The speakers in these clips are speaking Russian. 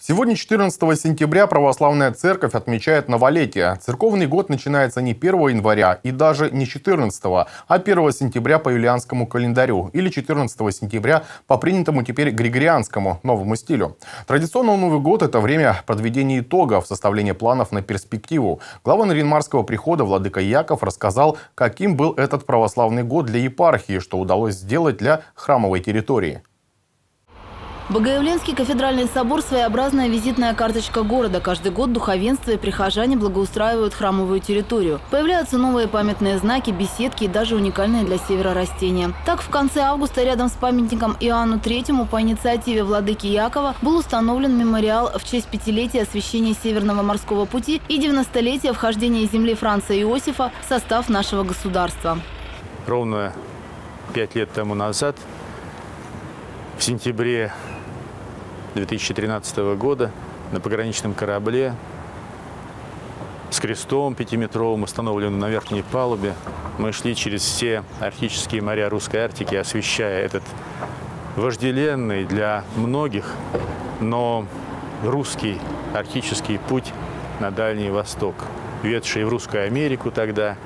Сегодня, 14 сентября, Православная Церковь отмечает новолетие. Церковный год начинается не 1 января и даже не 14, а 1 сентября по юлианскому календарю или 14 сентября по принятому теперь григорианскому новому стилю. Традиционно Новый год – это время подведения итогов, составления планов на перспективу. Глава Наринмарского прихода Владыка Яков рассказал, каким был этот православный год для епархии, что удалось сделать для храмовой территории. Богоявленский кафедральный собор – своеобразная визитная карточка города. Каждый год духовенство и прихожане благоустраивают храмовую территорию. Появляются новые памятные знаки, беседки и даже уникальные для севера растения. Так, в конце августа рядом с памятником Иоанну Третьему по инициативе владыки Якова был установлен мемориал в честь пятилетия освящения Северного морского пути и 90-летия вхождения земли Франца Иосифа в состав нашего государства. Ровно пять лет тому назад, в сентябре 2013 года на пограничном корабле с крестом пятиметровым, установленным на верхней палубе. Мы шли через все арктические моря русской Арктики, освещая этот вожделенный для многих, но русский арктический путь на Дальний Восток, ведший в Русскую Америку тогда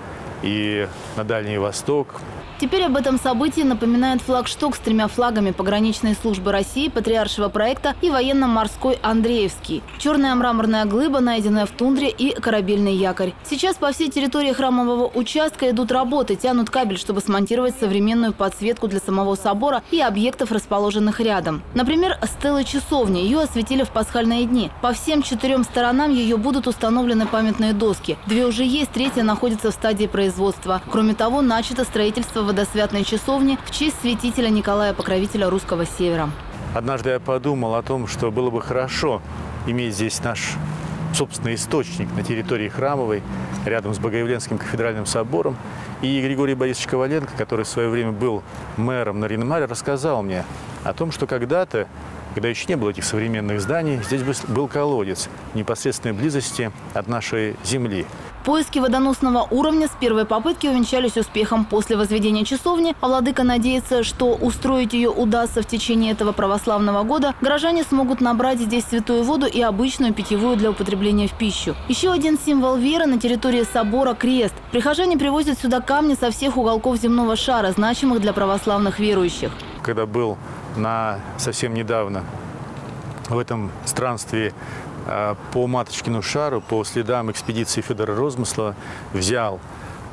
и на Дальний Восток, Теперь об этом событии напоминает флагшток с тремя флагами пограничной службы России, патриаршего проекта и военно-морской Андреевский. Черная мраморная глыба, найденная в тундре и корабельный якорь. Сейчас по всей территории храмового участка идут работы, тянут кабель, чтобы смонтировать современную подсветку для самого собора и объектов, расположенных рядом. Например, стелы часовни. Ее осветили в пасхальные дни. По всем четырем сторонам ее будут установлены памятные доски. Две уже есть, третья находится в стадии производства. Кроме того, начато строительство водосвятной часовни в честь святителя Николая Покровителя Русского Севера. Однажды я подумал о том, что было бы хорошо иметь здесь наш собственный источник на территории Храмовой, рядом с Богоявленским кафедральным собором. И Григорий Борисович Коваленко, который в свое время был мэром Наринмаре, рассказал мне о том, что когда-то, когда еще не было этих современных зданий, здесь был колодец в непосредственной близости от нашей земли. Поиски водоносного уровня с первой попытки увенчались успехом после возведения часовни, а владыка надеется, что устроить ее удастся в течение этого православного года. Горожане смогут набрать здесь святую воду и обычную питьевую для употребления в пищу. Еще один символ веры на территории собора – крест. Прихожане привозят сюда камни со всех уголков земного шара, значимых для православных верующих. Когда был на совсем недавно в этом странстве Э, по Маточкину шару, по следам экспедиции Федора Розмысла, взял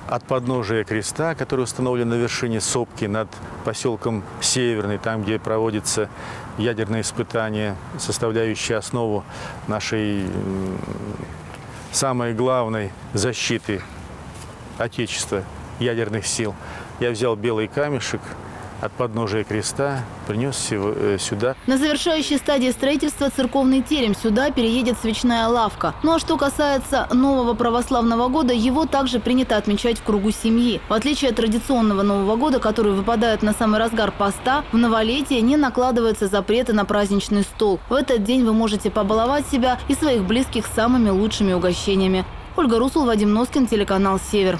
от подножия креста, который установлен на вершине сопки над поселком Северный, там, где проводится ядерное испытание, составляющее основу нашей самой главной защиты Отечества, ядерных сил. Я взял белый камешек, от подножия креста принес э, сюда. На завершающей стадии строительства церковный терем. Сюда переедет свечная лавка. Ну а что касается нового православного года, его также принято отмечать в кругу семьи. В отличие от традиционного Нового года, который выпадает на самый разгар поста, в новолетие не накладываются запреты на праздничный стол. В этот день вы можете побаловать себя и своих близких самыми лучшими угощениями. Ольга Русул, Вадим Носкин, телеканал «Север».